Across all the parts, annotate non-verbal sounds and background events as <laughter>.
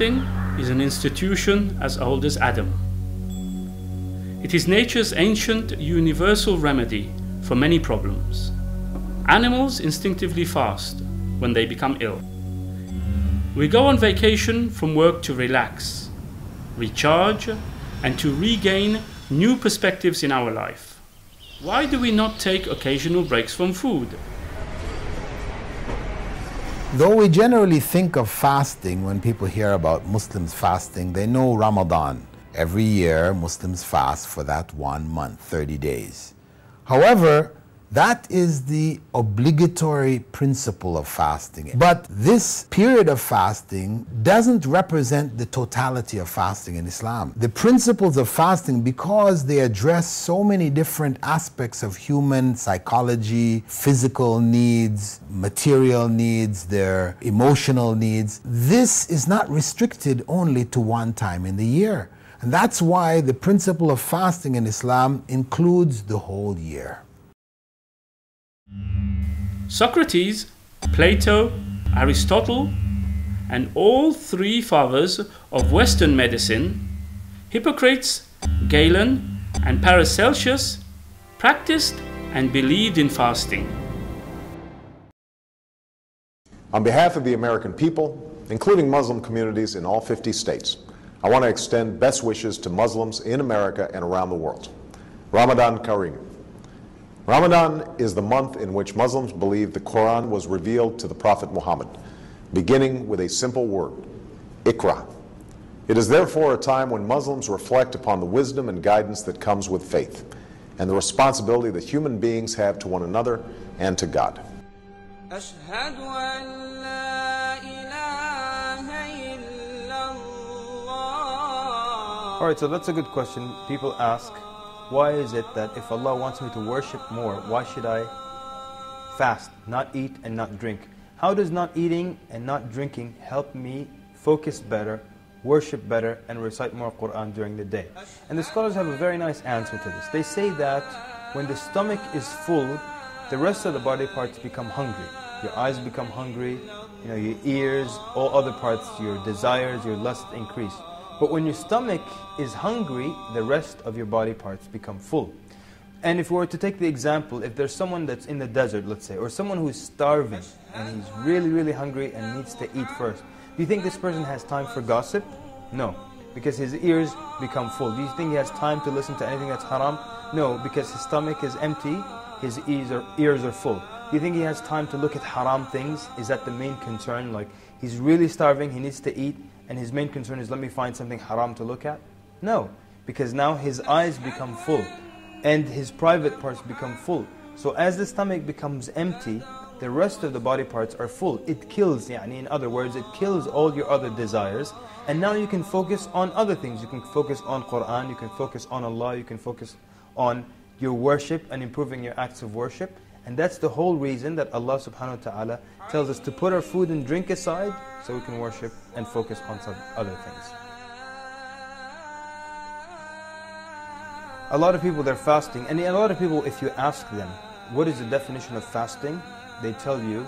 Is an institution as old as Adam. It is nature's ancient universal remedy for many problems. Animals instinctively fast when they become ill. We go on vacation from work to relax, recharge, and to regain new perspectives in our life. Why do we not take occasional breaks from food? Though we generally think of fasting when people hear about Muslims fasting, they know Ramadan. Every year, Muslims fast for that one month, 30 days. However, that is the obligatory principle of fasting. But this period of fasting doesn't represent the totality of fasting in Islam. The principles of fasting, because they address so many different aspects of human psychology, physical needs, material needs, their emotional needs, this is not restricted only to one time in the year. And that's why the principle of fasting in Islam includes the whole year. Socrates, Plato, Aristotle, and all three fathers of Western medicine, Hippocrates, Galen, and Paracelsus, practiced and believed in fasting. On behalf of the American people, including Muslim communities in all 50 states, I want to extend best wishes to Muslims in America and around the world. Ramadan Kareem. Ramadan is the month in which Muslims believe the Quran was revealed to the Prophet Muhammad, beginning with a simple word, Ikra. It is therefore a time when Muslims reflect upon the wisdom and guidance that comes with faith and the responsibility that human beings have to one another and to God. All right, so that's a good question. People ask, why is it that if Allah wants me to worship more, why should I fast, not eat and not drink? How does not eating and not drinking help me focus better, worship better, and recite more Quran during the day? And the scholars have a very nice answer to this. They say that when the stomach is full, the rest of the body parts become hungry. Your eyes become hungry, you know, your ears, all other parts, your desires, your lust increase. But when your stomach is hungry, the rest of your body parts become full. And if we were to take the example, if there's someone that's in the desert, let's say, or someone who's starving and he's really, really hungry and needs to eat first, do you think this person has time for gossip? No, because his ears become full. Do you think he has time to listen to anything that's haram? No, because his stomach is empty, his ears are, ears are full. Do you think he has time to look at haram things? Is that the main concern? Like, he's really starving, he needs to eat, and his main concern is, let me find something haram to look at? No, because now his eyes become full, and his private parts become full. So as the stomach becomes empty, the rest of the body parts are full. It kills, yani in other words, it kills all your other desires. And now you can focus on other things. You can focus on Quran, you can focus on Allah, you can focus on your worship and improving your acts of worship. And that's the whole reason that Allah subhanahu wa ta'ala tells us to put our food and drink aside so we can worship and focus on some other things. A lot of people, they're fasting. And a lot of people, if you ask them, what is the definition of fasting? They tell you,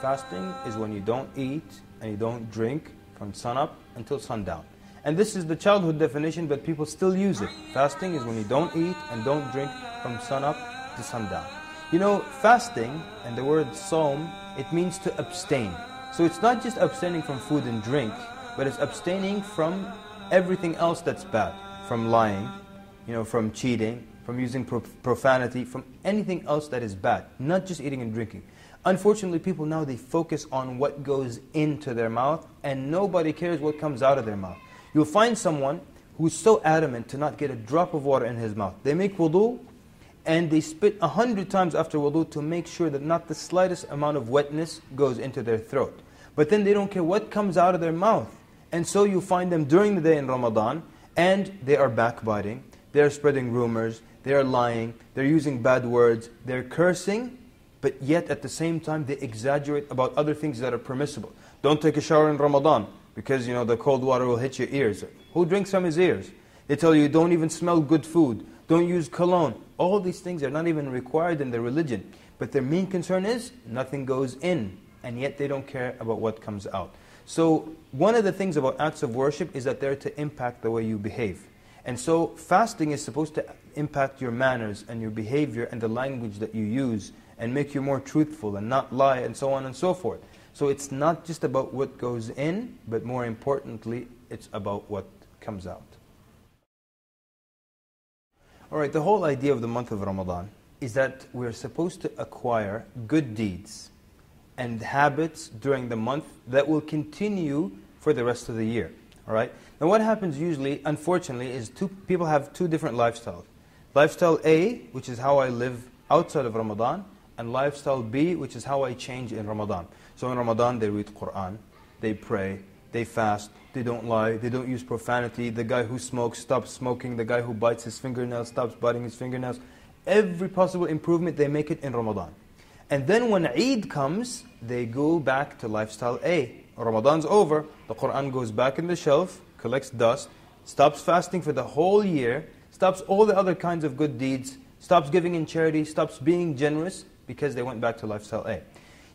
fasting is when you don't eat and you don't drink from sunup until sundown. And this is the childhood definition, but people still use it. Fasting is when you don't eat and don't drink from sunup to sundown. You know, fasting and the word som, it means to abstain. So it's not just abstaining from food and drink, but it's abstaining from everything else that's bad. From lying, you know, from cheating, from using pro- profanity, from anything else that is bad. Not just eating and drinking. Unfortunately, people now, they focus on what goes into their mouth and nobody cares what comes out of their mouth. You'll find someone who's so adamant to not get a drop of water in his mouth. They make wudu and they spit a hundred times after wudu to make sure that not the slightest amount of wetness goes into their throat. But then they don't care what comes out of their mouth. And so you find them during the day in Ramadan and they are backbiting, they are spreading rumors, they are lying, they're using bad words, they're cursing, but yet at the same time they exaggerate about other things that are permissible. Don't take a shower in Ramadan because you know the cold water will hit your ears. Who drinks from his ears? They tell you don't even smell good food, don't use cologne. All these things are not even required in their religion. But their main concern is nothing goes in, and yet they don't care about what comes out. So one of the things about acts of worship is that they're to impact the way you behave. And so fasting is supposed to impact your manners and your behavior and the language that you use and make you more truthful and not lie and so on and so forth. So it's not just about what goes in, but more importantly, it's about what comes out. All right, the whole idea of the month of Ramadan is that we're supposed to acquire good deeds and habits during the month that will continue for the rest of the year. All right. Now, what happens usually, unfortunately, is two people have two different lifestyles. Lifestyle A, which is how I live outside of Ramadan, and lifestyle B, which is how I change in Ramadan. So in Ramadan, they read Quran, they pray, they fast, they don't lie, they don't use profanity. The guy who smokes stops smoking. The guy who bites his fingernails stops biting his fingernails. Every possible improvement, they make it in Ramadan. And then when Eid comes, they go back to lifestyle A. Ramadan's over, the Quran goes back in the shelf, collects dust, stops fasting for the whole year, stops all the other kinds of good deeds, stops giving in charity, stops being generous because they went back to lifestyle A.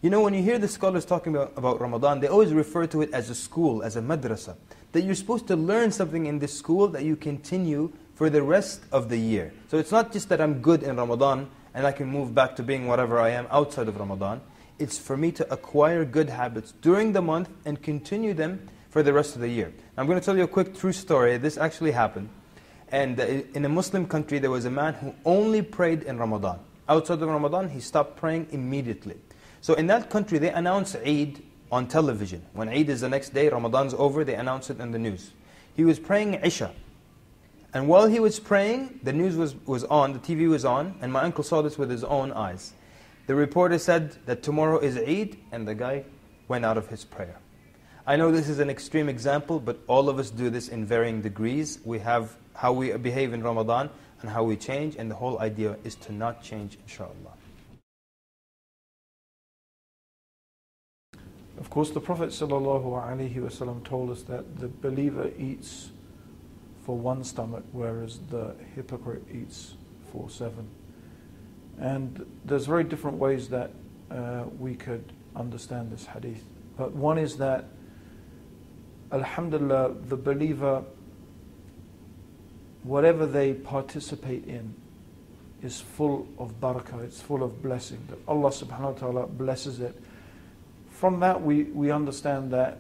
You know, when you hear the scholars talking about, about Ramadan, they always refer to it as a school, as a madrasa. That you're supposed to learn something in this school that you continue for the rest of the year. So it's not just that I'm good in Ramadan and I can move back to being whatever I am outside of Ramadan. It's for me to acquire good habits during the month and continue them for the rest of the year. I'm going to tell you a quick true story. This actually happened. And uh, in a Muslim country, there was a man who only prayed in Ramadan. Outside of Ramadan, he stopped praying immediately. So in that country, they announce Eid on television. When Eid is the next day, Ramadan's over, they announce it in the news. He was praying Isha. And while he was praying, the news was, was on, the TV was on, and my uncle saw this with his own eyes. The reporter said that tomorrow is Eid, and the guy went out of his prayer. I know this is an extreme example, but all of us do this in varying degrees. We have how we behave in Ramadan and how we change, and the whole idea is to not change, inshallah. Of course, the Prophet ﷺ told us that the believer eats for one stomach, whereas the hypocrite eats for seven. And there's very different ways that uh, we could understand this hadith. But one is that, Alhamdulillah, the believer, whatever they participate in, is full of barakah, it's full of blessing. That Allah subhanahu wa ta'ala blesses it. From that, we, we understand that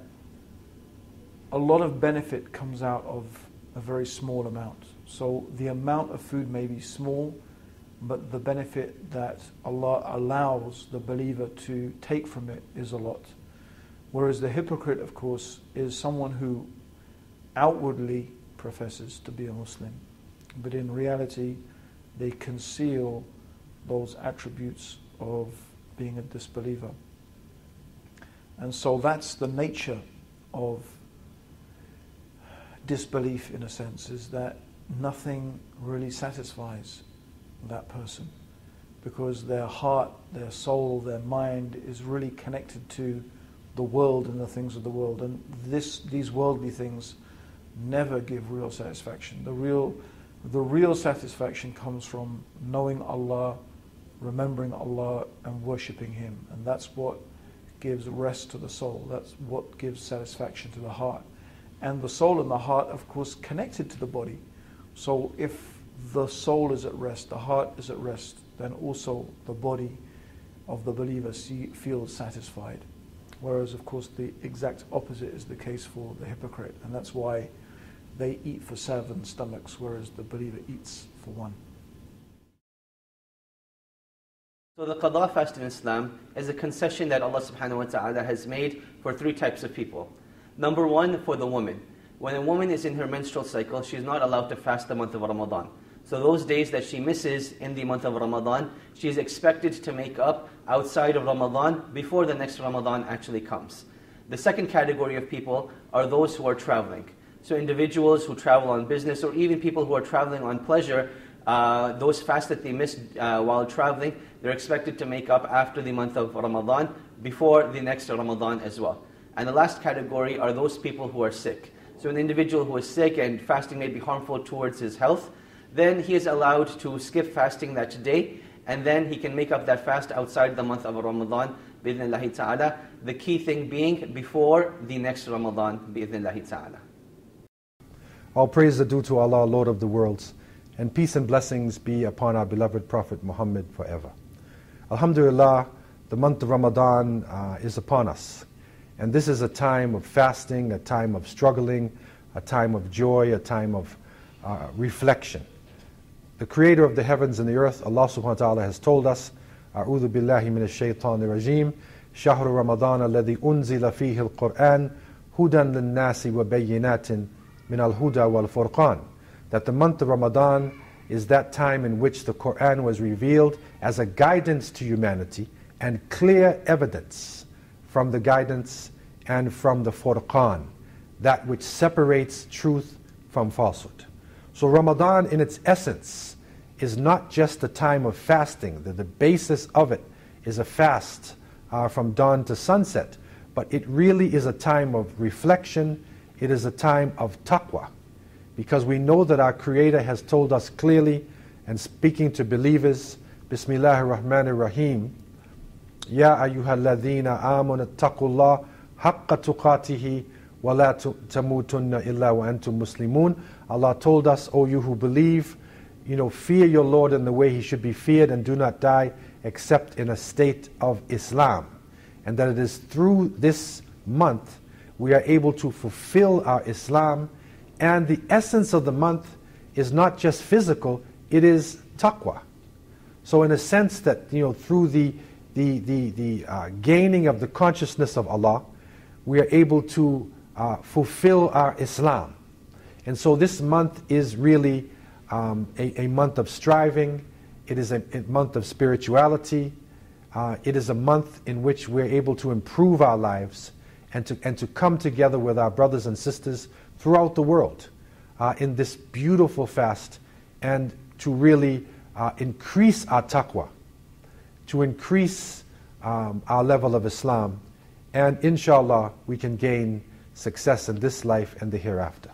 a lot of benefit comes out of a very small amount. So the amount of food may be small, but the benefit that Allah allows the believer to take from it is a lot. Whereas the hypocrite, of course, is someone who outwardly professes to be a Muslim, but in reality, they conceal those attributes of being a disbeliever. And so that's the nature of disbelief, in a sense, is that nothing really satisfies that person because their heart, their soul, their mind is really connected to the world and the things of the world. And this, these worldly things never give real satisfaction. The real, the real satisfaction comes from knowing Allah, remembering Allah, and worshipping Him. And that's what gives rest to the soul. That's what gives satisfaction to the heart. And the soul and the heart, of course, connected to the body. So if the soul is at rest, the heart is at rest, then also the body of the believer see, feels satisfied. Whereas, of course, the exact opposite is the case for the hypocrite. And that's why they eat for seven stomachs, whereas the believer eats for one. So the qada fast in Islam is a concession that Allah subhanahu wa ta'ala has made for three types of people. Number one, for the woman. When a woman is in her menstrual cycle, she is not allowed to fast the month of Ramadan. So those days that she misses in the month of Ramadan, she is expected to make up outside of Ramadan before the next Ramadan actually comes. The second category of people are those who are traveling. So individuals who travel on business or even people who are traveling on pleasure, uh, those fasts that they miss uh, while traveling, they're expected to make up after the month of Ramadan, before the next Ramadan as well. And the last category are those people who are sick. So an individual who is sick and fasting may be harmful towards his health, then he is allowed to skip fasting that day, and then he can make up that fast outside the month of Ramadan, bi'idhnillahi ta'ala. The key thing being before the next Ramadan, bi'idhnillahi ta'ala. All praise are due to Allah, Lord of the worlds, and peace and blessings be upon our beloved Prophet Muhammad forever. Alhamdulillah, the month of Ramadan uh, is upon us. And this is a time of fasting, a time of struggling, a time of joy, a time of uh, reflection. The creator of the heavens and the earth, Allah subhanahu wa ta'ala has told us, أعوذ بالله من الشيطان الرجيم شهر رمضان الذي أنزل فيه القرآن هدى للناس وبينات من الهدى والفرقان that the month of Ramadan is that time in which the Quran was revealed as a guidance to humanity and clear evidence from the guidance and from the Furqan, that which separates truth from falsehood. So Ramadan in its essence is not just a time of fasting, the, the basis of it is a fast uh, from dawn to sunset, but it really is a time of reflection, it is a time of taqwa, because we know that our Creator has told us clearly and speaking to believers, Bismillah ar-Rahman ar-Rahim, Ya ayyuhalladhina amanu taqullah haqqa tuqatihi wa la tamutunna illa wa antum muslimun. Allah told us, O you who believe, you know, fear your Lord in the way he should be feared and do not die except in a state of Islam. And that it is through this month we are able to fulfill our Islam. And the essence of the month is not just physical, it is taqwa. So, in a sense, that you know, through the, the, the, the uh, gaining of the consciousness of Allah, we are able to uh, fulfill our Islam. And so, this month is really um, a, a, month of striving, it is a, a month of spirituality, uh, it is a month in which we're able to improve our lives and to, and to come together with our brothers and sisters throughout the world uh, in this beautiful fast and to really uh, increase our taqwa, to increase um, our level of Islam, and inshallah we can gain success in this life and the hereafter.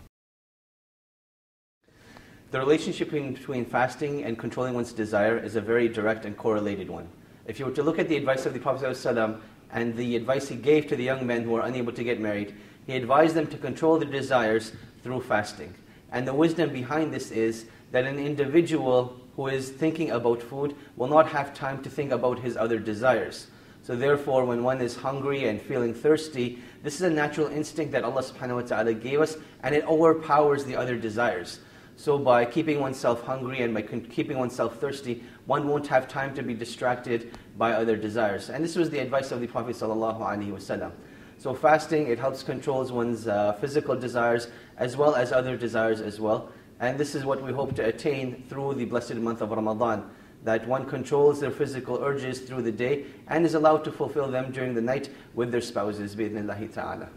The relationship between fasting and controlling one's desire is a very direct and correlated one. If you were to look at the advice of the Prophet ﷺ and the advice he gave to the young men who were unable to get married, he advised them to control their desires through fasting. And the wisdom behind this is that an individual who is thinking about food will not have time to think about his other desires. So therefore, when one is hungry and feeling thirsty, this is a natural instinct that Allah subhanahu wa ta'ala gave us, and it overpowers the other desires. So by keeping oneself hungry and by keeping oneself thirsty, one won't have time to be distracted by other desires. And this was the advice of the Prophet ﷺ. So fasting, it helps controls one's uh, physical desires as well as other desires as well. And this is what we hope to attain through the blessed month of Ramadan. That one controls their physical urges through the day and is allowed to fulfill them during the night with their spouses, bi'idhnillahi ta'ala.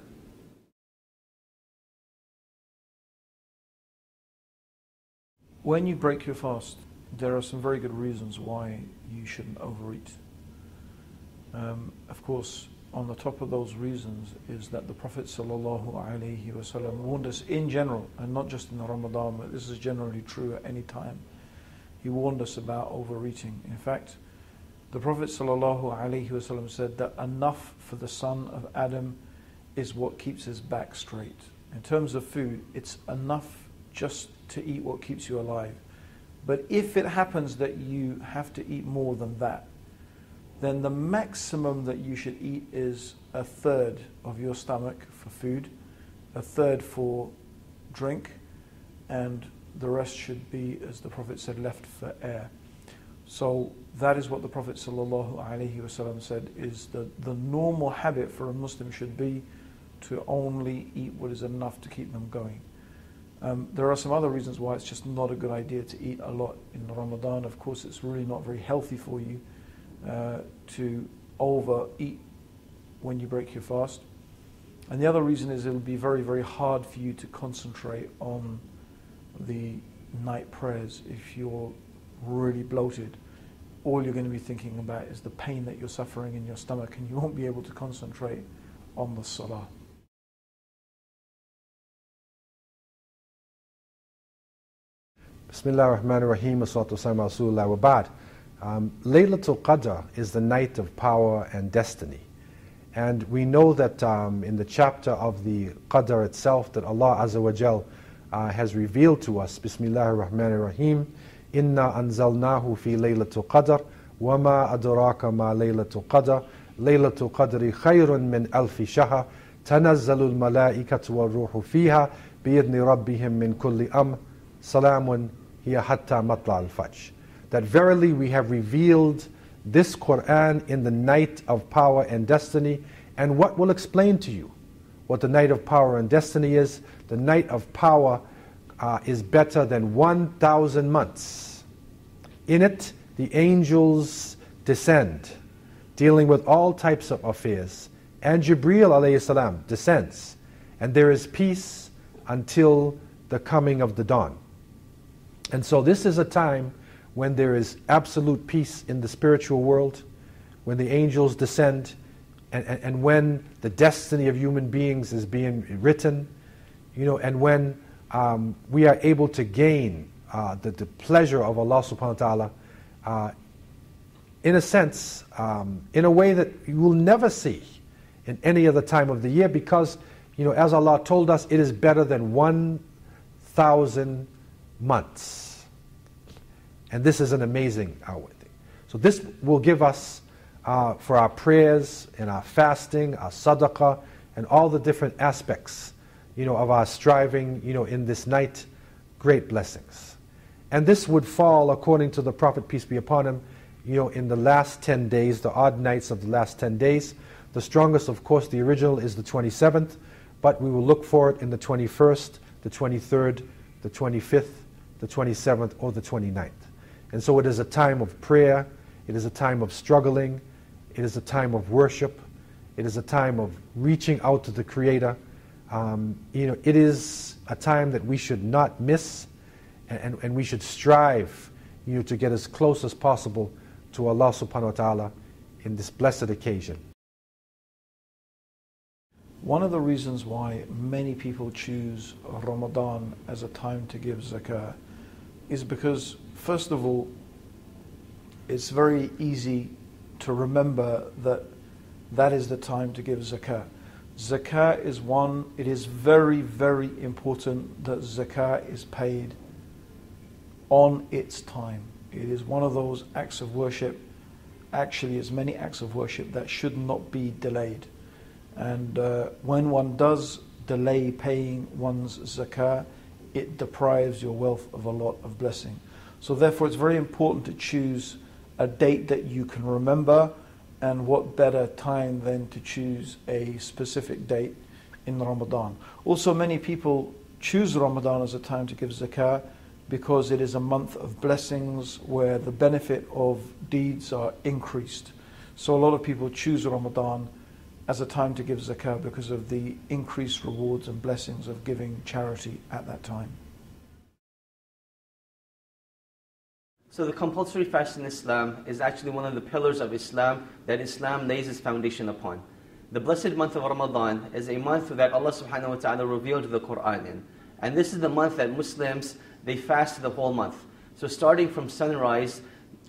When you break your fast, there are some very good reasons why you shouldn't overeat. Um, of course, on the top of those reasons is that the Prophet ﷺ warned us in general, and not just in Ramadan, but this is generally true at any time. He warned us about overeating. In fact, the Prophet ﷺ said that enough for the son of Adam is what keeps his back straight. In terms of food, it's enough just to eat what keeps you alive. But if it happens that you have to eat more than that, then the maximum that you should eat is a third of your stomach for food, a third for drink, and the rest should be, as the Prophet said, left for air. So that is what the Prophet ﷺ said is that the normal habit for a Muslim should be to only eat what is enough to keep them going. Um, there are some other reasons why it's just not a good idea to eat a lot in Ramadan. Of course, it's really not very healthy for you uh, to overeat when you break your fast. And the other reason is it'll be very, very hard for you to concentrate on the night prayers, if you're really bloated, all you're going to be thinking about is the pain that you're suffering in your stomach and you won't be able to concentrate on the salah. Bismillah ar-Rahman ar-Rahim, Assalatu wassalamu ala Rasulullah wa ba'd. Um, Laylatul Qadr is the night of power and destiny. And we know that um, in the chapter of the Qadr itself that Allah Azza wa Jal uh, has revealed to us, Bismillahir Rahmanir Rahim, Inna anzalnahu fi laylatul qadr, wa ma adraka ma laylatul qadr, laylatul qadri khayrun min alfi shahr, Tanazzalul al-malaikatu wa ruhu fiha bi'idni rabbihim min kulli am, salamun hiya hatta matla al-fajr that verily we have revealed this Quran in the night of power and destiny. And what will explain to you what the night of power and destiny is? The night of power uh, is better than 1,000 months. In it, the angels descend, dealing with all types of affairs. And Jibreel alayhi descends, and there is peace until the coming of the dawn. And so this is a time when there is absolute peace in the spiritual world, when the angels descend, and, and, and when the destiny of human beings is being written, you know, and when um, we are able to gain uh, the, the pleasure of Allah subhanahu wa ta'ala, uh, in a sense, um, in a way that you will never see in any other time of the year because, you know, as Allah told us, it is better than 1,000 months. And this is an amazing outward thing. So this will give us, uh, for our prayers and our fasting, our sadaqah, and all the different aspects, you know, of our striving, you know, in this night, great blessings. And this would fall, according to the Prophet, peace be upon him, you know, in the last 10 days, the odd nights of the last 10 days. The strongest, of course, the original is the 27th, but we will look for it in the 21st, the 23rd, the 25th, the 27th, or the 29th. And so it is a time of prayer, it is a time of struggling, it is a time of worship, it is a time of reaching out to the Creator. Um, you know, it is a time that we should not miss, and, and, we should strive you know, to get as close as possible to Allah subhanahu wa ta'ala in this blessed occasion. One of the reasons why many people choose Ramadan as a time to give zakah is because First of all, it's very easy to remember that that is the time to give zakah. Zakah is one, it is very, very important that zakah is paid on its time. It is one of those acts of worship, actually, as many acts of worship that should not be delayed. And uh, when one does delay paying one's zakah, it deprives your wealth of a lot of blessing. So therefore it's very important to choose a date that you can remember and what better time than to choose a specific date in Ramadan. Also many people choose Ramadan as a time to give zakah because it is a month of blessings where the benefit of deeds are increased. So a lot of people choose Ramadan as a time to give zakah because of the increased rewards and blessings of giving charity at that time. So the compulsory fast in Islam is actually one of the pillars of Islam that Islam lays its foundation upon. The blessed month of Ramadan is a month that Allah subhanahu wa ta'ala revealed the Quran in. And this is the month that Muslims, they fast the whole month. So starting from sunrise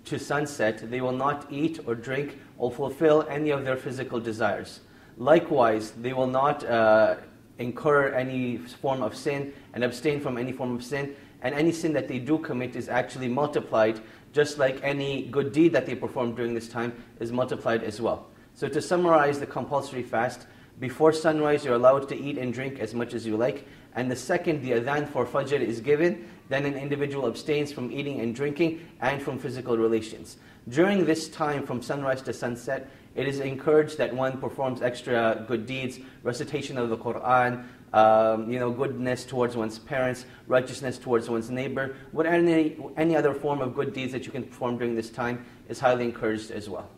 to sunset, they will not eat or drink or fulfill any of their physical desires. Likewise, they will not uh, incur any form of sin and abstain from any form of sin and any sin that they do commit is actually multiplied, just like any good deed that they perform during this time is multiplied as well. So, to summarize the compulsory fast, before sunrise, you're allowed to eat and drink as much as you like. And the second the adhan for Fajr is given, then an individual abstains from eating and drinking and from physical relations. During this time, from sunrise to sunset, it is encouraged that one performs extra good deeds, recitation of the Quran, um, you know, goodness towards one's parents, righteousness towards one's neighbor, what any, any other form of good deeds that you can perform during this time is highly encouraged as well.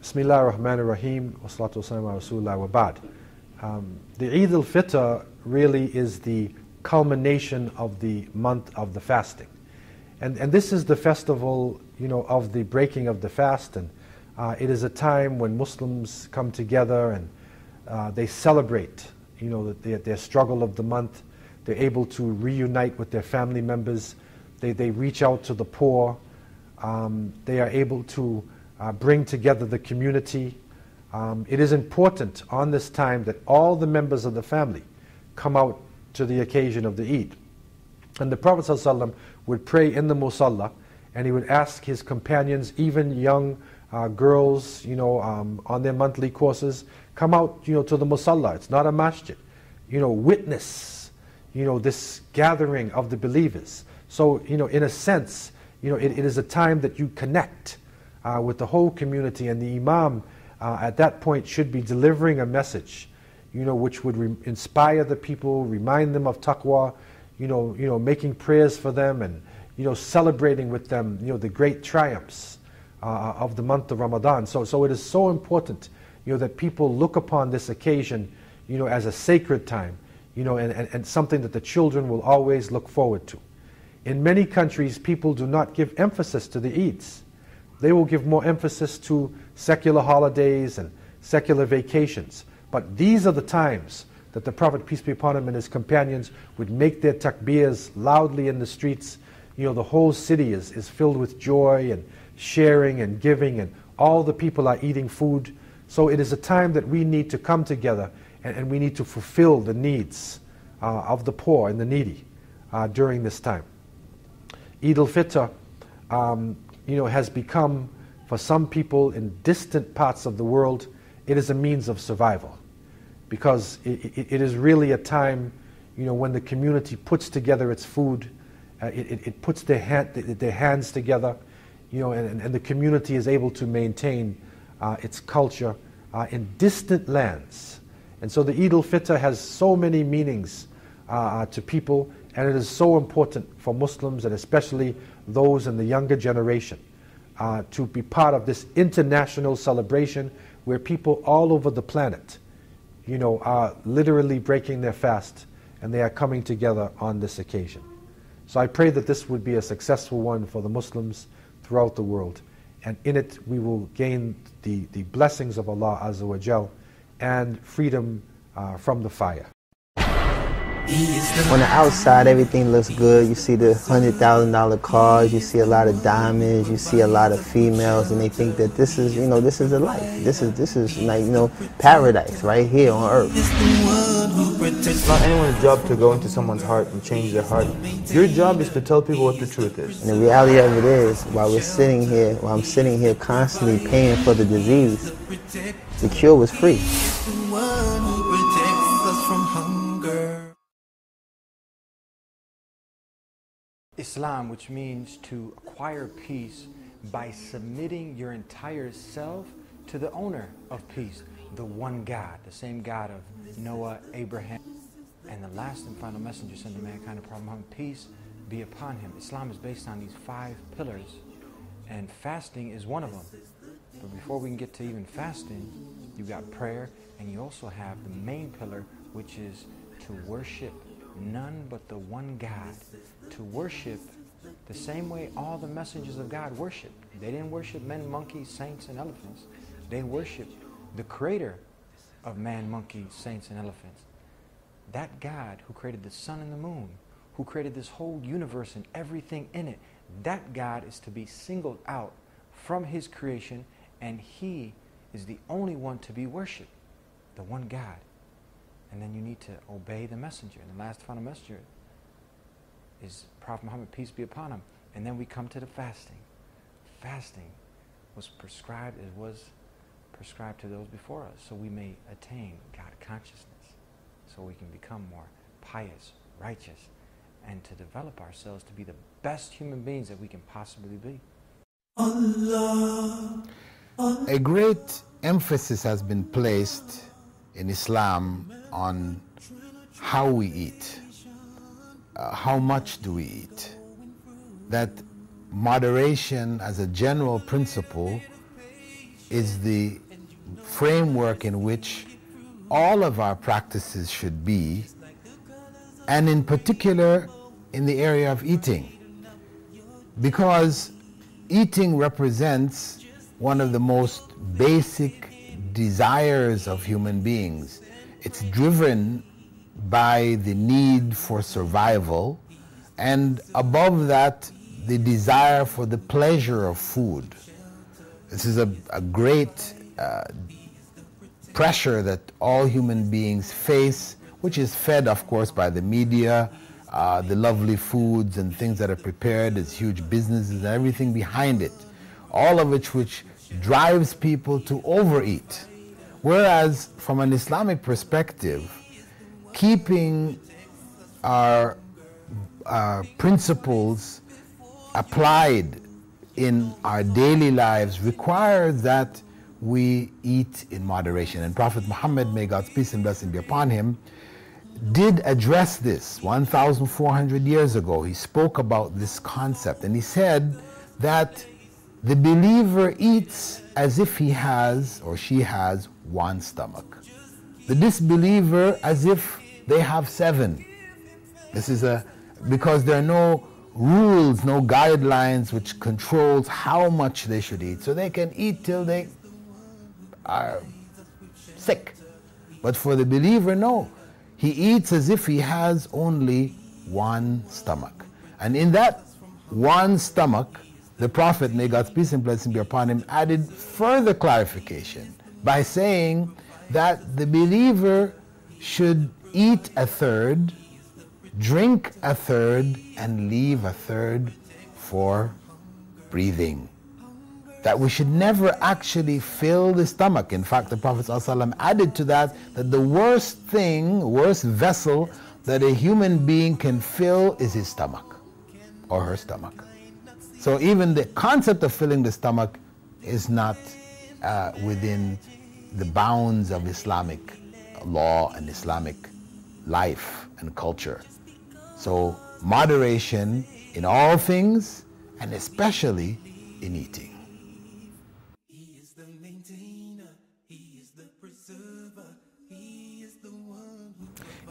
Bismillah ar-Rahman ar-Rahim, wa salatu wa Rasulullah wa ba'd. Um, the Eid al-Fitr really is the culmination of the month of the fasting. And, and this is the festival, you know, of the breaking of the fast. And uh, it is a time when Muslims come together and uh, they celebrate, you know, their, their struggle of the month. They're able to reunite with their family members. They, they reach out to the poor. Um, they are able to uh, bring together the community. Um, it is important on this time that all the members of the family come out to the occasion of the Eid. And the Prophet ﷺ would pray in the Musalla and he would ask his companions, even young uh, girls, you know, um, on their monthly courses, come out, you know, to the Musalla. It's not a masjid. You know, witness, you know, this gathering of the believers. So, you know, in a sense, you know, it, it is a time that you connect uh, with the whole community and the Imam uh, at that point should be delivering a message, you know, which would re- inspire the people, remind them of taqwa, you know, you know, making prayers for them and, you know, celebrating with them, you know, the great triumphs uh, of the month of Ramadan. So, so it is so important, you know, that people look upon this occasion, you know, as a sacred time, you know, and, and, and something that the children will always look forward to. In many countries, people do not give emphasis to the Eids. They will give more emphasis to secular holidays and secular vacations. But these are the times that the Prophet, peace be upon him, and his companions would make their takbirs loudly in the streets. You know, the whole city is, is filled with joy and sharing and giving, and all the people are eating food. So it is a time that we need to come together and, and we need to fulfill the needs uh, of the poor and the needy uh, during this time. Eid al-Fitr, um, you know, has become, for some people in distant parts of the world, it is a means of survival. Because it, it, it is really a time, you know, when the community puts together its food, uh, it, it, puts their, hand, their hands together, you know, and, and the community is able to maintain uh, its culture uh, in distant lands. And so the Eid al-Fitr has so many meanings uh, uh, to people, and it is so important for Muslims, and especially those in the younger generation, uh, to be part of this international celebration where people all over the planet, you know, are literally breaking their fast, and they are coming together on this occasion. So I pray that this would be a successful one for the Muslims throughout the world. And in it, we will gain the, the blessings of Allah Azza wa Jal and freedom uh, from the fire. On the outside, everything looks good. You see the hundred thousand dollar cars. You see a lot of diamonds. You see a lot of females, and they think that this is, you know, this is the life. This is this is like you know, paradise right here on earth. It's not anyone's job to go into someone's heart and change their heart. Your job is to tell people what the truth is. And the reality of it is, while we're sitting here, while I'm sitting here constantly paying for the disease, the cure was free. Islam, which means to acquire peace by submitting your entire self to the owner of peace, the one God, the same God of Noah, Abraham, and the last and final messenger sent to mankind, Prophet Muhammad, peace be upon him. Islam is based on these five pillars, and fasting is one of them. But before we can get to even fasting, you've got prayer, and you also have the main pillar, which is to worship none but the one God, to worship the same way all the messengers of God worship. They didn't worship men, monkeys, saints, and elephants. They worshiped the creator of man, monkey, saints, and elephants. That God who created the sun and the moon, who created this whole universe and everything in it, that God is to be singled out from his creation, and he is the only one to be worshiped, the one God. And then you need to obey the messenger. And the last final messenger is Prophet Muhammad, peace be upon him. And then we come to the fasting. Fasting was prescribed, it was prescribed to those before us, so we may attain God consciousness, so we can become more pious, righteous, and to develop ourselves to be the best human beings that we can possibly be. Allah. A great emphasis has been placed in Islam on how we eat. Uh, how much do we eat? That moderation as a general principle is the framework in which all of our practices should be and in particular in the area of eating. Because eating represents one of the most basic desires of human beings. It's driven by the need for survival, and above that, the desire for the pleasure of food. This is a, a great uh, pressure that all human beings face, which is fed, of course, by the media, uh, the lovely foods and things that are prepared, there's huge businesses and everything behind it, all of which which drives people to overeat. Whereas from an Islamic perspective, keeping our uh, principles applied in our daily lives requires that we eat in moderation. And Prophet Muhammad, may God's peace and blessing be upon him, did address this 1,400 years ago. He spoke about this concept and he said that the believer eats as if he has or she has one stomach. The disbeliever as if they have seven. This is a because there are no rules, no guidelines which controls how much they should eat. So they can eat till they are sick. But for the believer, no. He eats as if he has only one stomach. And in that one stomach, the Prophet, may God's peace and blessing be upon him, added further clarification by saying that the believer should eat a third, drink a third, and leave a third for breathing that we should never actually fill the stomach. In fact, the Prophet ﷺ added to that that the worst thing, worst vessel that a human being can fill is his stomach or her stomach. So even the concept of filling the stomach is not uh, within the bounds of Islamic law and Islamic life and culture. So moderation in all things and especially in eating.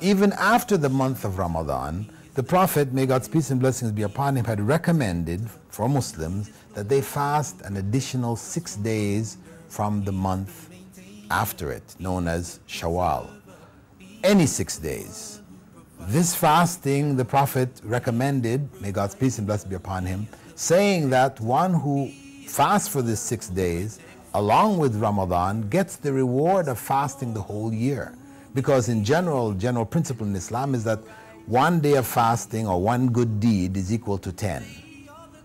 Even after the month of Ramadan, the Prophet, may God's peace and blessings be upon him, had recommended for Muslims that they fast an additional six days from the month after it, known as Shawwal. Any six days. This fasting, the Prophet recommended, may God's peace and blessings be upon him, saying that one who fasts for these six days, along with Ramadan, gets the reward of fasting the whole year. Because in general, general principle in Islam is that one day of fasting or one good deed is equal to 10.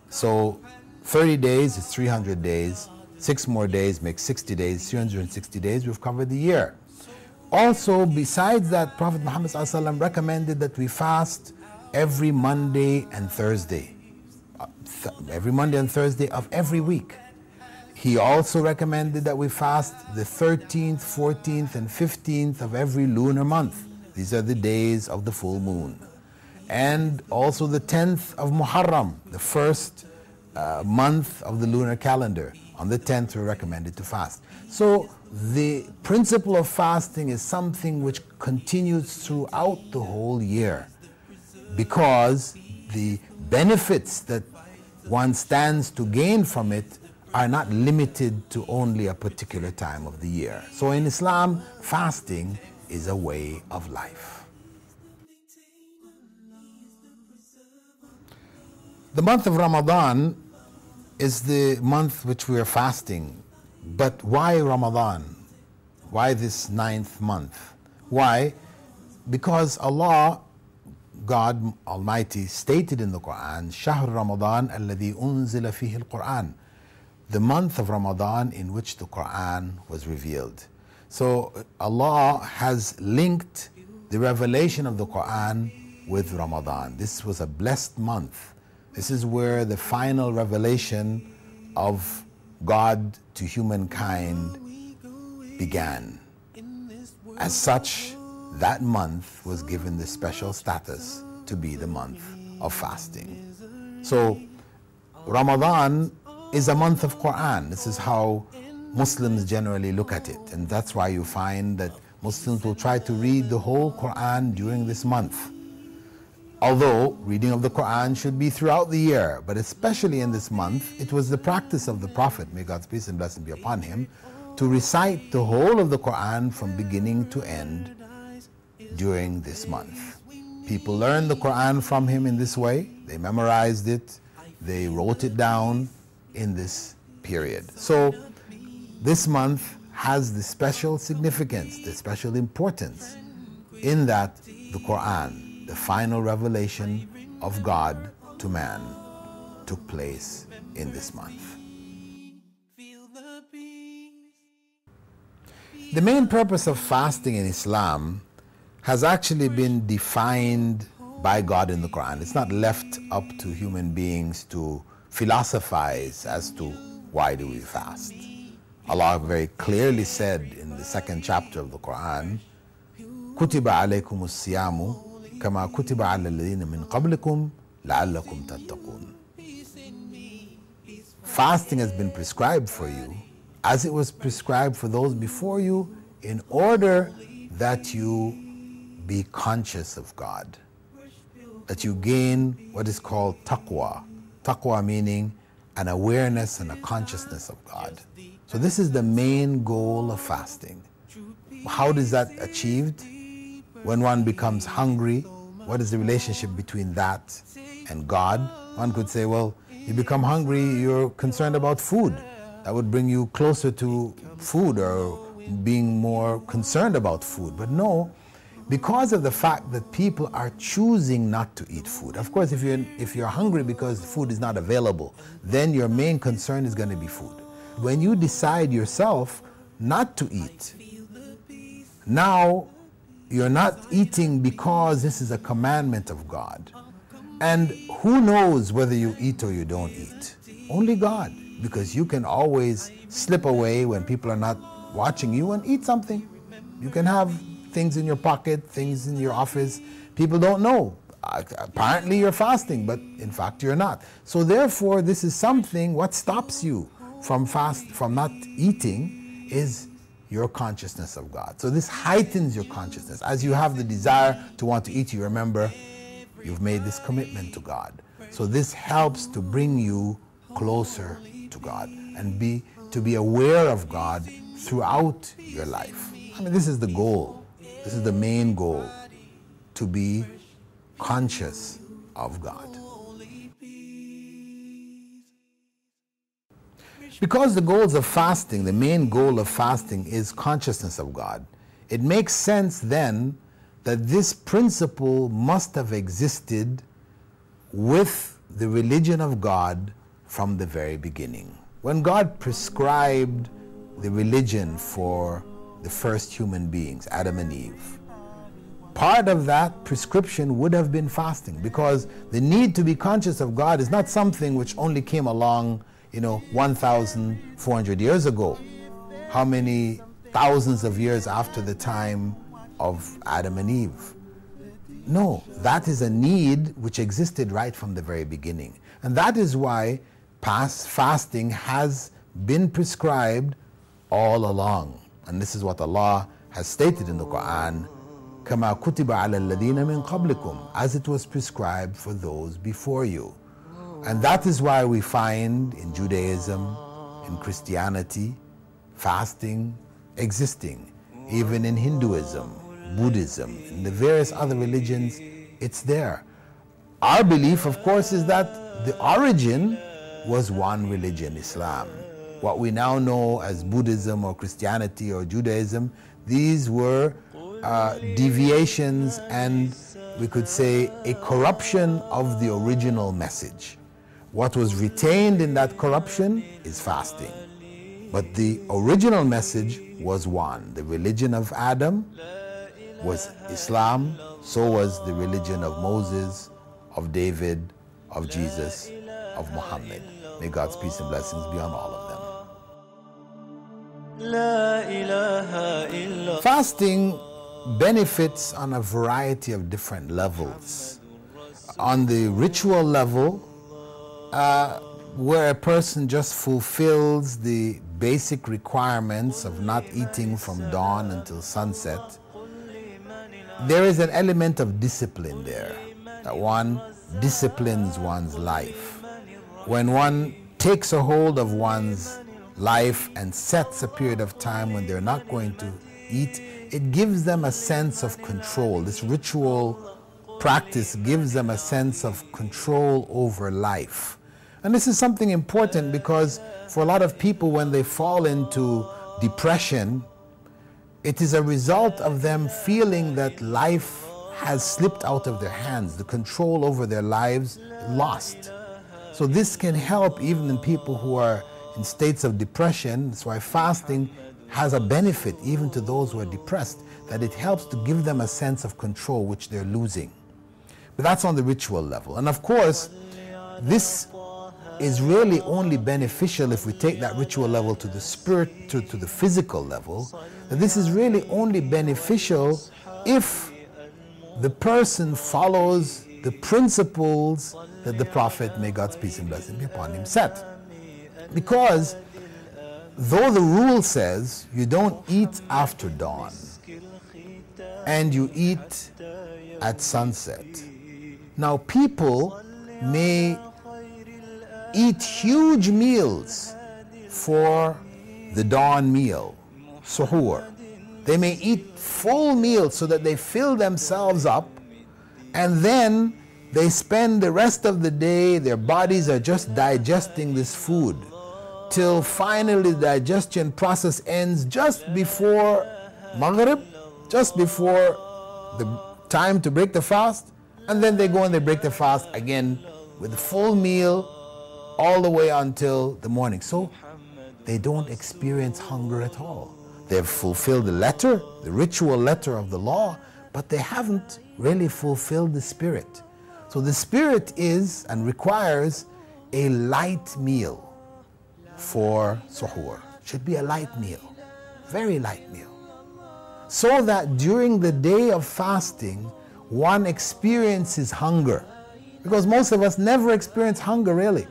So 30 days is 300 days. Six more days makes 60 days, 360 days, we've covered the year. Also, besides that, Prophet Muhammad recommended that we fast every Monday and Thursday. Uh, every Monday and Thursday of every week. He also recommended that we fast the 13th, 14th, and 15th of every lunar month. These are the days of the full moon. And also the 10th of Muharram, the first uh, month of the lunar calendar. On the 10th, we're recommended to fast. So the principle of fasting is something which continues throughout the whole year because the benefits that one stands to gain from it are not limited to only a particular time of the year. So in Islam, fasting is a way of life. The month of Ramadan is the month which we are fasting. But why Ramadan? Why this ninth month? Why? Because Allah, God Almighty, stated in the Quran, شهر رمضان الذي أنزل فيه القرآن the month of Ramadan in which the Quran was revealed. So Allah has linked the revelation of the Quran with Ramadan. This was a blessed month. This is where the final revelation of God to humankind began. As such, that month was given the special status to be the month of fasting. So, Ramadan is a month of Quran. This is how Muslims generally look at it. And that's why you find that Muslims will try to read the whole Quran during this month. Although reading of the Quran should be throughout the year, but especially in this month, it was the practice of the Prophet, may God's peace and blessing be upon him, to recite the whole of the Quran from beginning to end during this month. People learned the Quran from him in this way, they memorized it, they wrote it down in this period. So this month has the special significance, the special importance in that the Quran, the final revelation of God to man, took place in this month. The main purpose of fasting in Islam has actually been defined by God in the Quran. It's not left up to human beings to philosophize as to why do we fast. Allah very clearly said in the second chapter of the Quran, كتب عليكم الصيام كما كتب على الذين من قبلكم لعلكم تتقون. Fasting has been prescribed for you as it was prescribed for those before you in order that you be conscious of God, that you gain what is called taqwa. Taqwa meaning an awareness and a consciousness of God. So, this is the main goal of fasting. How is that achieved? When one becomes hungry, what is the relationship between that and God? One could say, well, you become hungry, you're concerned about food. That would bring you closer to food or being more concerned about food. But no, because of the fact that people are choosing not to eat food. Of course, if you're, if you're hungry because food is not available, then your main concern is going to be food. When you decide yourself not to eat, now you're not eating because this is a commandment of God. And who knows whether you eat or you don't eat? Only God, because you can always slip away when people are not watching you and eat something. You can have things in your pocket, things in your office. People don't know. Uh, apparently, you're fasting, but in fact, you're not. So, therefore, this is something. What stops you from fast, from not eating, is your consciousness of God. So, this heightens your consciousness. As you have the desire to want to eat, you remember you've made this commitment to God. So, this helps to bring you closer to God and be to be aware of God throughout your life. I mean, this is the goal. This is the main goal to be conscious of God. Because the goals of fasting, the main goal of fasting is consciousness of God, it makes sense then that this principle must have existed with the religion of God from the very beginning. When God prescribed the religion for the first human beings, Adam and Eve. Part of that prescription would have been fasting because the need to be conscious of God is not something which only came along, you know, 1,400 years ago. How many thousands of years after the time of Adam and Eve? No, that is a need which existed right from the very beginning. And that is why past fasting has been prescribed all along. And this is what Allah has stated in the Quran, كما كتب على الذين من قبلكم, as it was prescribed for those before you. And that is why we find in Judaism, in Christianity, fasting existing. Even in Hinduism, Buddhism, in the various other religions, it's there. Our belief, of course, is that the origin was one religion, Islam what we now know as Buddhism or Christianity or Judaism, these were uh, deviations and we could say a corruption of the original message. What was retained in that corruption is fasting. But the original message was one. The religion of Adam was Islam, so was the religion of Moses, of David, of Jesus, of Muhammad. May God's peace and blessings be on all of them. Fasting benefits on a variety of different levels. On the ritual level, uh, where a person just fulfills the basic requirements of not eating from dawn until sunset, there is an element of discipline there. that one disciplines one's life. When one takes a hold of one's life and sets a period of time when they're not going to eat, it gives them a sense of control. This ritual practice gives them a sense of control over life. And this is something important because for a lot of people, when they fall into depression, it is a result of them feeling that life has slipped out of their hands, the control over their lives lost. So this can help even in people who are in states of depression. That's why fasting has a benefit even to those who are depressed, that it helps to give them a sense of control which they're losing. But that's on the ritual level. And of course, this is really only beneficial if we take that ritual level to the spirit, to, to the physical level. That this is really only beneficial if the person follows the principles that the Prophet, may God's peace and blessing be upon him, set. Because though the rule says you don't eat after dawn and you eat at sunset, now people may eat huge meals for the dawn meal, suhoor. They may eat full meals so that they fill themselves up and then they spend the rest of the day, their bodies are just digesting this food till finally the digestion process ends just before Maghrib, just before the time to break the fast, and then they go and they break the fast again with full meal all the way until the morning. So they don't experience hunger at all. They've fulfilled the letter, the ritual letter of the law, but they haven't really fulfilled the spirit. So the spirit is and requires a light meal for suhoor. Should be a light meal, very light meal. So that during the day of fasting, one experiences hunger. Because most of us never experience hunger really.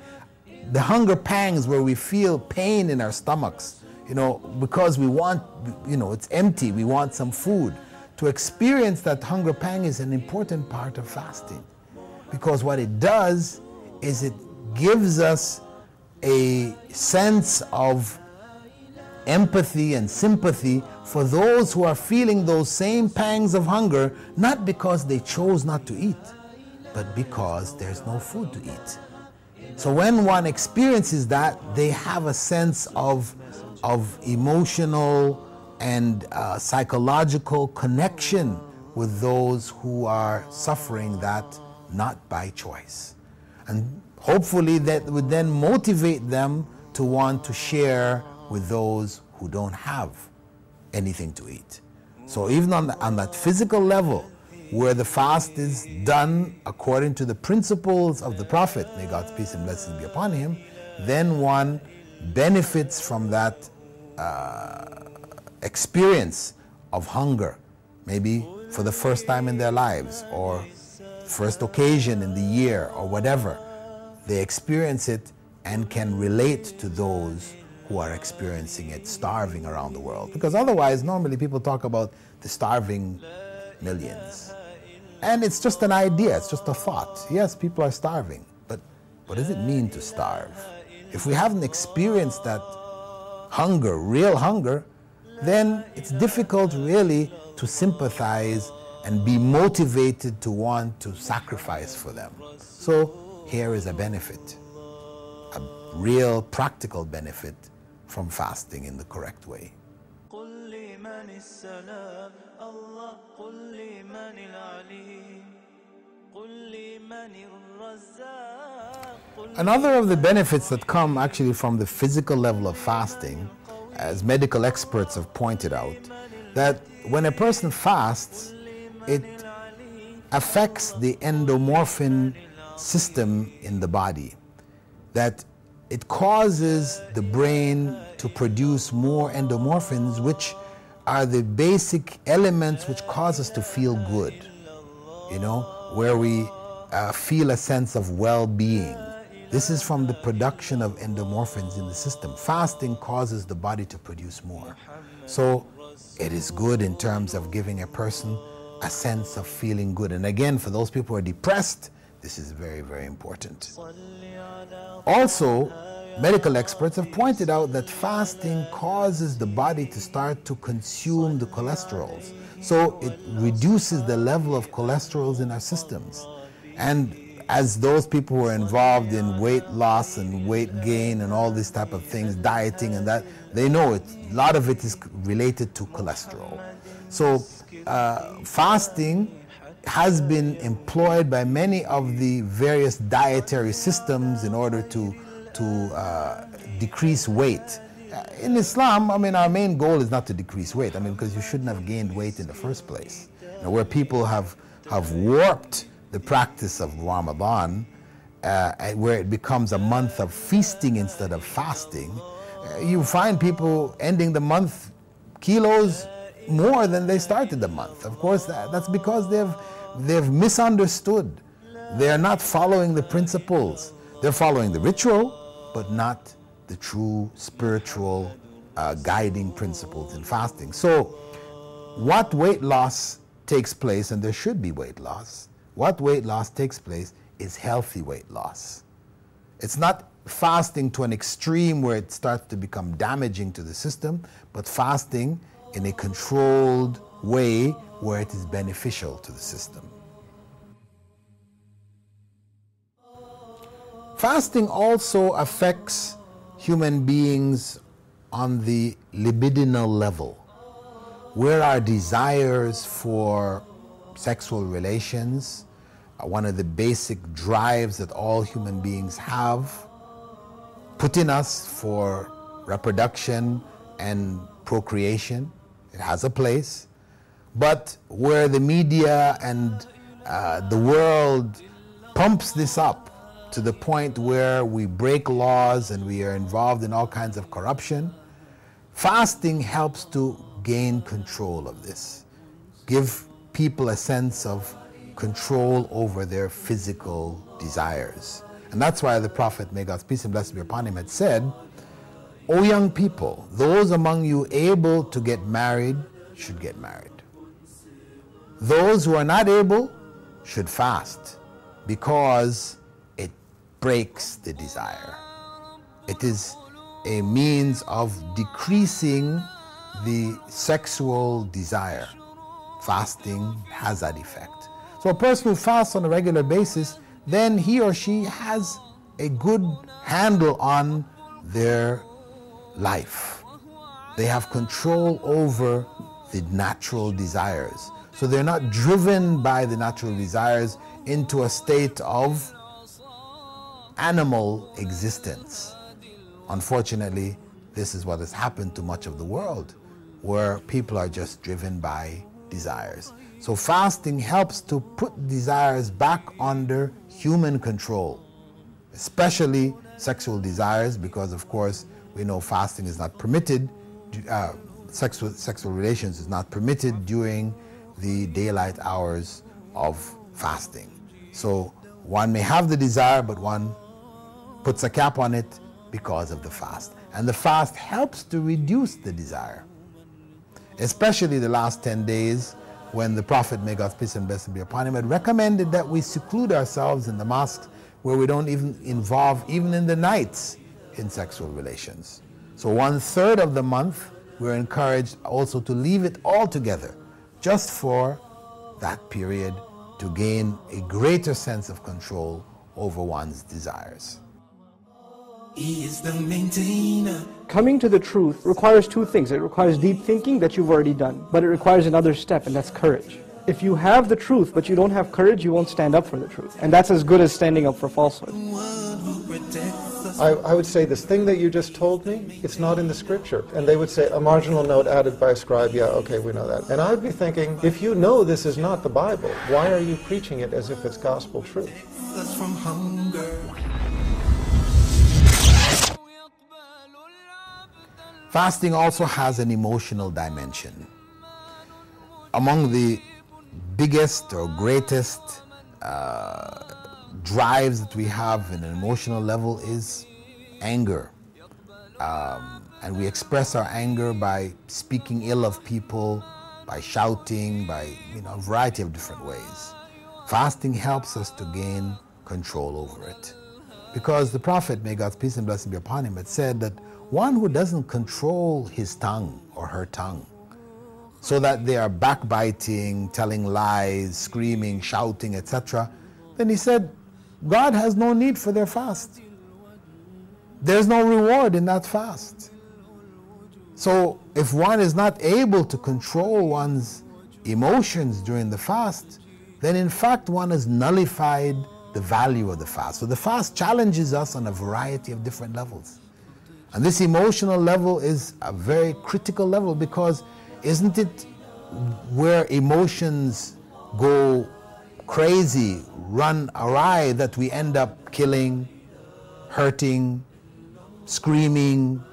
The hunger pangs where we feel pain in our stomachs, you know, because we want, you know, it's empty, we want some food. To experience that hunger pang is an important part of fasting. Because what it does is it gives us a sense of empathy and sympathy for those who are feeling those same pangs of hunger, not because they chose not to eat, but because there's no food to eat. So when one experiences that, they have a sense of, of emotional and uh, psychological connection with those who are suffering that not by choice. And hopefully that would then motivate them to want to share with those who don't have anything to eat. So even on, the, on that physical level, where the fast is done according to the principles of the Prophet, may God's peace and blessings be upon him, then one benefits from that uh, experience of hunger, maybe for the first time in their lives, or first occasion in the year, or whatever. They experience it and can relate to those who are experiencing it, starving around the world. Because otherwise, normally people talk about the starving millions. And it's just an idea, it's just a thought. Yes, people are starving, but what does it mean to starve? If we haven't experienced that hunger, real hunger, then it's difficult really to sympathize and be motivated to want to sacrifice for them. So here is a benefit, a real practical benefit from fasting in the correct way. Another of the benefits that come actually from the physical level of fasting, as medical experts have pointed out, that when a person fasts, it affects the endomorphin system in the body. That it causes the brain to produce more endomorphins, which are the basic elements which cause us to feel good. You know, where we uh, feel a sense of well being. This is from the production of endomorphins in the system. Fasting causes the body to produce more. So it is good in terms of giving a person a sense of feeling good. And again, for those people who are depressed, this is very, very important. Also, medical experts have pointed out that fasting causes the body to start to consume the cholesterols. So it reduces the level of cholesterols in our systems. And as those people who are involved in weight loss and weight gain and all these type of things, dieting and that, they know it. A lot of it is related to cholesterol. So uh, fasting has been employed by many of the various dietary systems in order to, to uh, decrease weight. Uh, In Islam, I mean, our main goal is not to decrease weight. I mean, because you shouldn't have gained weight in the first place. You know, where people have, have warped the practice of Ramadan, uh, where it becomes a month of feasting instead of fasting, uh, you find people ending the month kilos more than they started the month. Of course, that, that's because they've, they've misunderstood. They're not following the principles. They're following the ritual, but not the true spiritual uh, guiding principles in fasting. So, what weight loss takes place, and there should be weight loss, what weight loss takes place is healthy weight loss. It's not fasting to an extreme where it starts to become damaging to the system, but fasting in a controlled way where it is beneficial to the system. Fasting also affects human beings on the libidinal level, where our desires for sexual relations, one of the basic drives that all human beings have, put in us for reproduction and procreation. It has a place. But where the media and uh, the world pumps this up to the point where we break laws and we are involved in all kinds of corruption, fasting helps to gain control of this. Give people a sense of control over their physical desires. And that's why the Prophet, may God's peace and blessings be upon him, had said, O young people, those among you able to get married should get married. Those who are not able should fast because it breaks the desire. It is a means of decreasing the sexual desire. Fasting has that effect. So a person who fasts on a regular basis, then he or she has a good handle on their life. They have control over the natural desires. So they're not driven by the natural desires into a state of animal existence. Unfortunately, this is what has happened to much of the world, where people are just driven by desires. So fasting helps to put desires back under human control, especially sexual desires, because of course we know fasting is not permitted, uh, sexual, sexual relations is not permitted during the daylight hours of fasting. So one may have the desire, but one puts a cap on it because of the fast. And the fast helps to reduce the desire, especially the last 10 days when the Prophet, may God's peace and blessing be upon him, had recommended that we seclude ourselves in the mosques where we don't even involve, even in the nights, in sexual relations. So one third of the month, we're encouraged also to leave it altogether, just for that period to gain a greater sense of control over one's desires. He is the maintainer. Coming to the truth requires two things. It requires deep thinking that you've already done, but it requires another step, and that's courage. If you have the truth, but you don't have courage, you won't stand up for the truth. And that's as good as standing up for falsehood. I, I would say this thing that you just told me, it's not in the scripture. And they would say, a marginal note added by a scribe, yeah, okay, we know that. And I would be thinking, if you know this is not the Bible, why are you preaching it as if it's gospel truth? Us from hunger. Fasting also has an emotional dimension. Among the biggest or greatest uh, drives that we have in an emotional level is anger. Um, and we express our anger by speaking ill of people by shouting, by you know, a variety of different ways. Fasting helps us to gain control over it. Because the Prophet, may God's peace and blessing be upon him, had said that one who doesn't control his tongue or her tongue, so that they are backbiting, telling lies, screaming, shouting, etc., then he said, God has no need for their fast. There's no reward in that fast. So if one is not able to control one's emotions during the fast, then in fact one has nullified the value of the fast. So the fast challenges us on a variety of different levels. And this emotional level is a very critical level because isn't it where emotions go crazy, run awry, that we end up killing, hurting, screaming?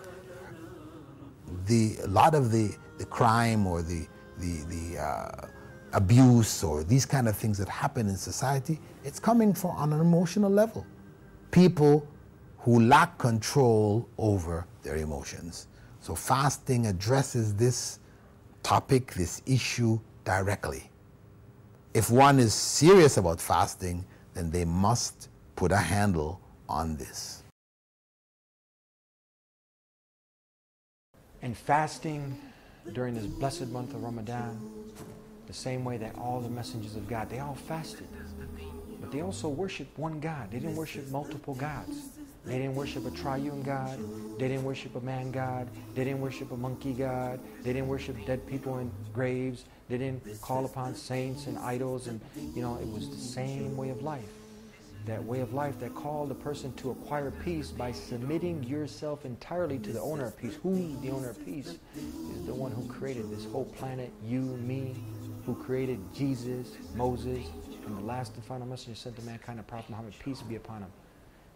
The, a lot of the, the crime or the, the, the uh, abuse or these kind of things that happen in society, it's coming from on an emotional level. People who lack control over their emotions. So fasting addresses this topic, this issue directly. If one is serious about fasting, then they must put a handle on this. And fasting during this blessed month of Ramadan, the same way that all the messengers of God, they all fasted. But they also worshiped one God. They didn't worship multiple gods. They didn't worship a triune God. They didn't worship a man God. They didn't worship a monkey God. They didn't worship dead people in graves. They didn't call upon saints and idols. And, you know, it was the same way of life. That way of life that called a person to acquire peace by submitting yourself entirely to the owner of peace. Who, the owner of peace, is the one who created this whole planet, you, me, who created Jesus, Moses, and the last and final messenger sent to mankind, the Prophet Muhammad, peace be upon him.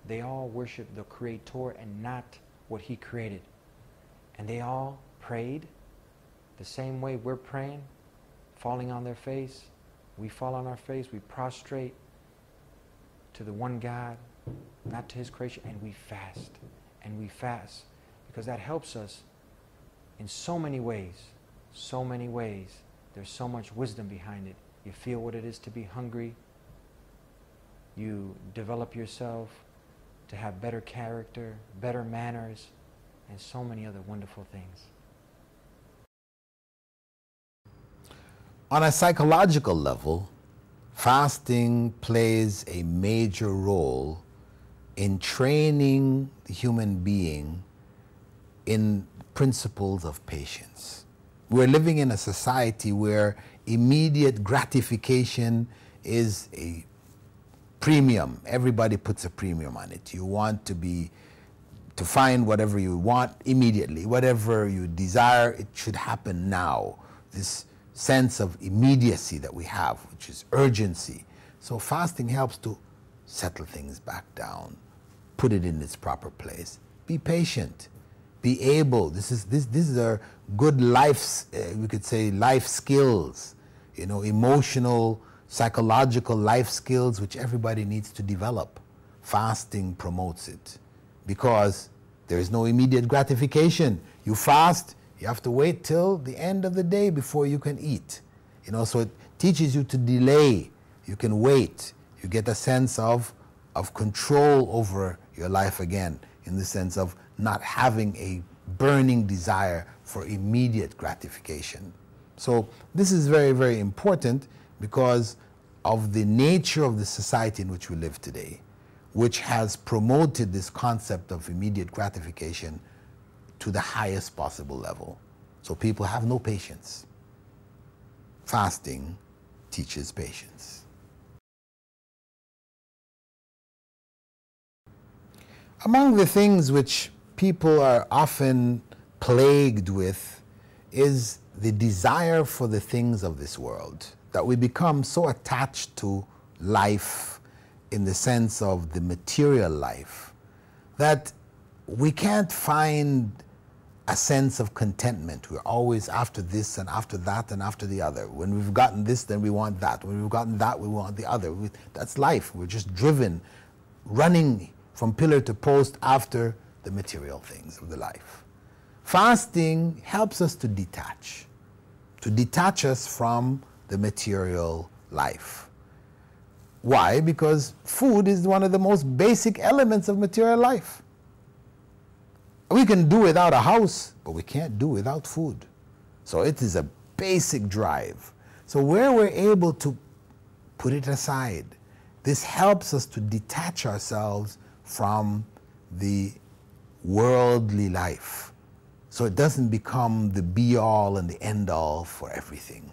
They all worship the Creator and not what He created. And they all prayed the same way we're praying, falling on their face. We fall on our face, we prostrate to the one God, not to His creation, and we fast. And we fast because that helps us in so many ways. So many ways. There's so much wisdom behind it. You feel what it is to be hungry. You develop yourself to have better character, better manners, and so many other wonderful things. On a psychological level, fasting plays a major role in training the human being in principles of patience. We're living in a society where immediate gratification is a premium. Everybody puts a premium on it. You want to be to find whatever you want immediately. Whatever you desire, it should happen now. This sense of immediacy that we have, which is urgency. So fasting helps to settle things back down, put it in its proper place. Be patient. Be able. This is this these are good life. Uh, we could say life skills. You know, emotional psychological life skills which everybody needs to develop. Fasting promotes it because there is no immediate gratification. You fast, you have to wait till the end of the day before you can eat. You know, so it teaches you to delay. You can wait. You get a sense of, of control over your life again, in the sense of not having a burning desire for immediate gratification. So this is very, very important because of the nature of the society in which we live today, which has promoted this concept of immediate gratification to the highest possible level. So people have no patience. Fasting teaches patience. Among the things which people are often plagued with is the desire for the things of this world that we become so attached to life in the sense of the material life that we can't find a sense of contentment. We're always after this and after that and after the other. When we've gotten this, then we want that. When we've gotten that, we want the other. We, that's life. We're just driven, running from pillar to post after the material things of the life. Fasting helps us to detach to detach us from the material life. Why? Because food is one of the most basic elements of material life. We can do without a house, but we can't do without food. So it is a basic drive. So where we're able to put it aside, this helps us to detach ourselves from the worldly life. So it doesn't become the be all and the end all for everything.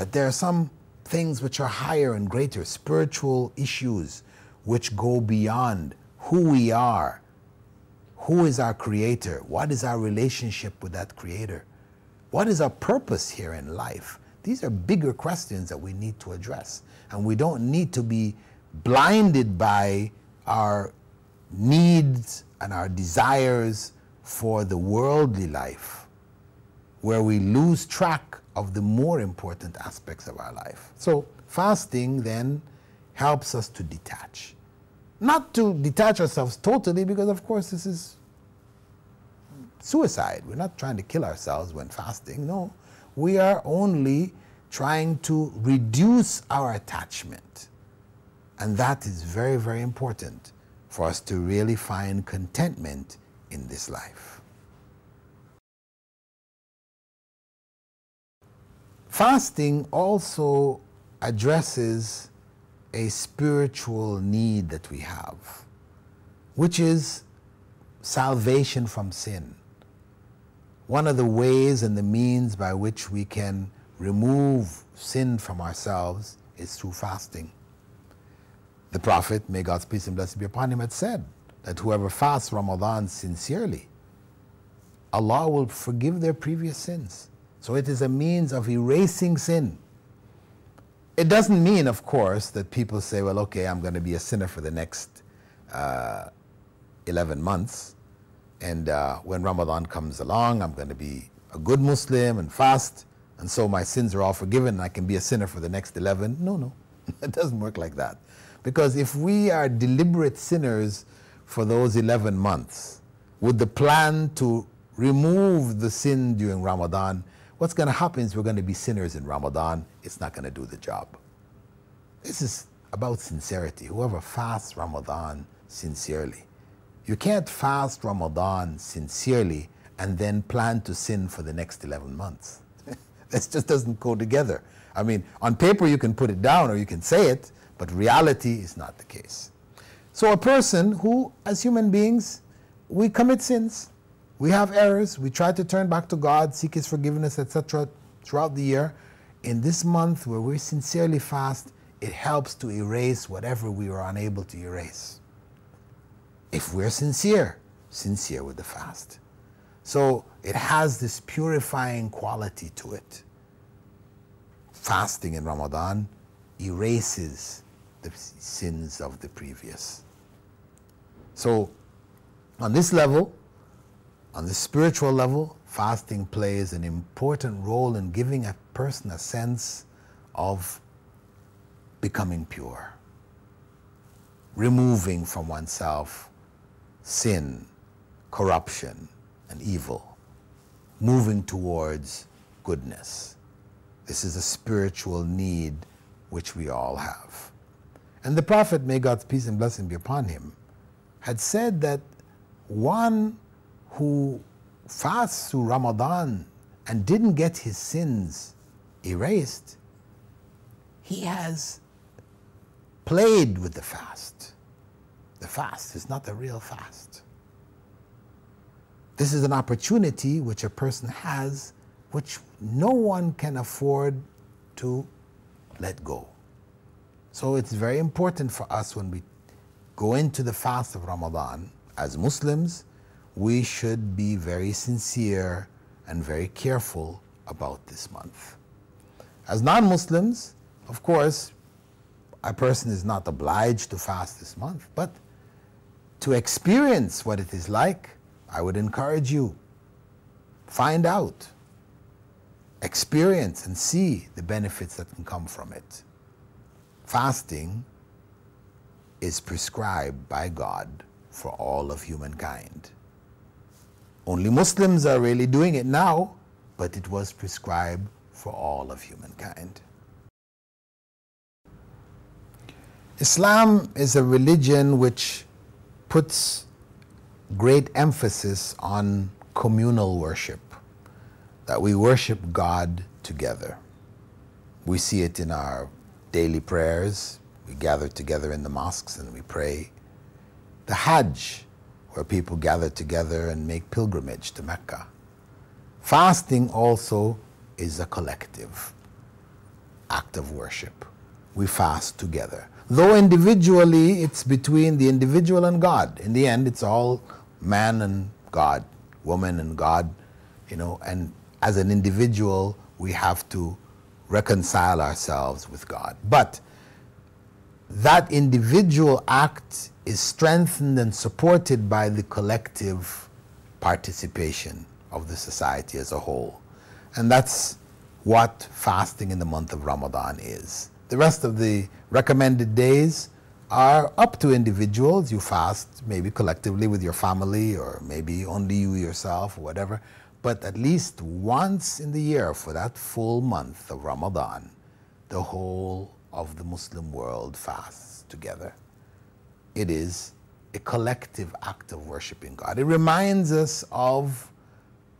That there are some things which are higher and greater, spiritual issues which go beyond who we are, who is our creator, what is our relationship with that creator, what is our purpose here in life. These are bigger questions that we need to address. And we don't need to be blinded by our needs and our desires for the worldly life, where we lose track of the more important aspects of our life. So, fasting then helps us to detach. Not to detach ourselves totally, because of course this is suicide. We're not trying to kill ourselves when fasting. No, we are only trying to reduce our attachment. And that is very, very important for us to really find contentment in this life. Fasting also addresses a spiritual need that we have, which is salvation from sin. One of the ways and the means by which we can remove sin from ourselves is through fasting. The Prophet, may God's peace and blessing be upon him, had said that whoever fasts Ramadan sincerely, Allah will forgive their previous sins. So it is a means of erasing sin. It doesn't mean, of course, that people say, well, okay, I'm going to be a sinner for the next uh, 11 months. And uh, when Ramadan comes along, I'm going to be a good Muslim and fast. And so my sins are all forgiven and I can be a sinner for the next 11. No, no. <laughs> it doesn't work like that. Because if we are deliberate sinners for those 11 months, with the plan to remove the sin during Ramadan, what's going to happen is we're going to be sinners in Ramadan. It's not going to do the job. This is about sincerity. Whoever fasts Ramadan sincerely. You can't fast Ramadan sincerely and then plan to sin for the next 11 months. <laughs> this just doesn't go together. I mean, on paper you can put it down or you can say it, but reality is not the case. So, a person who, as human beings, we commit sins, we have errors, we try to turn back to God, seek His forgiveness, etc., throughout the year. In this month where we sincerely fast, it helps to erase whatever we were unable to erase. If we're sincere, sincere with the fast. So it has this purifying quality to it. Fasting in Ramadan erases the sins of the previous. So, on this level, on the spiritual level, fasting plays an important role in giving a person a sense of becoming pure, removing from oneself sin, corruption, and evil, moving towards goodness. This is a spiritual need which we all have. And the Prophet, may God's peace and blessing be upon him, had said that one who fasts through Ramadan and didn't get his sins erased, he has played with the fast. The fast is not a real fast. This is an opportunity which a person has which no one can afford to let go. So it's very important for us when we go into the fast of Ramadan as Muslims, we should be very sincere and very careful about this month. As non Muslims, of course, a person is not obliged to fast this month, but to experience what it is like, I would encourage you. Find out, experience, and see the benefits that can come from it. Fasting is prescribed by God for all of humankind. Only Muslims are really doing it now, but it was prescribed for all of humankind. Islam is a religion which puts great emphasis on communal worship, that we worship God together. We see it in our daily prayers. We gather together in the mosques and we pray. The Hajj, where people gather together and make pilgrimage to Mecca. Fasting also is a collective act of worship. We fast together. Though individually it's between the individual and God. In the end, it's all man and God, woman and God, you know, and as an individual, we have to reconcile ourselves with God. But that individual act is strengthened and supported by the collective participation of the society as a whole. And that's what fasting in the month of Ramadan is. The rest of the recommended days are up to individuals. You fast maybe collectively with your family or maybe only you yourself or whatever. But at least once in the year for that full month of Ramadan, the whole of the Muslim world fasts together. It is a collective act of worshiping God. It reminds us of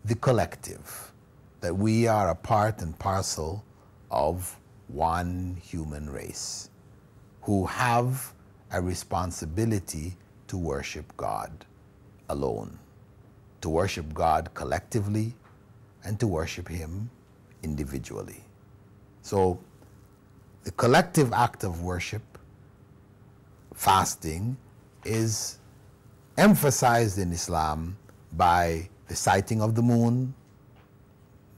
the collective, that we are a part and parcel of one human race who have a responsibility to worship God alone, to worship God collectively, and to worship Him individually. So, the collective act of worship, fasting, is emphasized in Islam by the sighting of the moon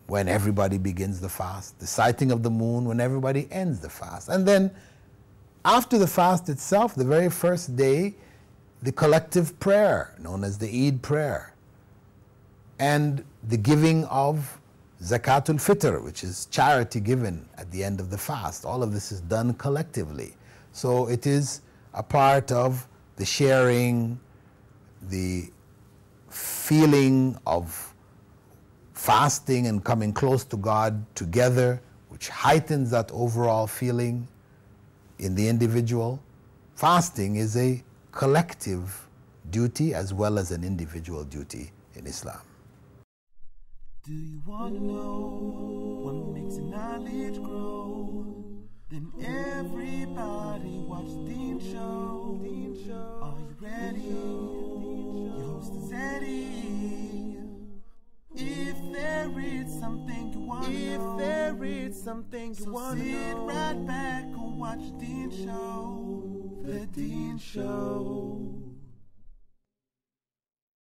when everybody begins the fast, the sighting of the moon when everybody ends the fast. And then after the fast itself, the very first day, the collective prayer known as the Eid prayer and the giving of zakatul fitr, which is charity given at the end of the fast. All of this is done collectively. So it is a part of the sharing, the feeling of fasting and coming close to God together, which heightens that overall feeling in the individual. Fasting is a collective duty as well as an individual duty in Islam. Do you want to know what makes knowledge grow? Then everybody watch Deen Show. Deen Show. Are you ready? Your host is Eddie. If there is something you want to know, if there is something you so want to know, sit right back and watch the Deen Show. The Deen Show.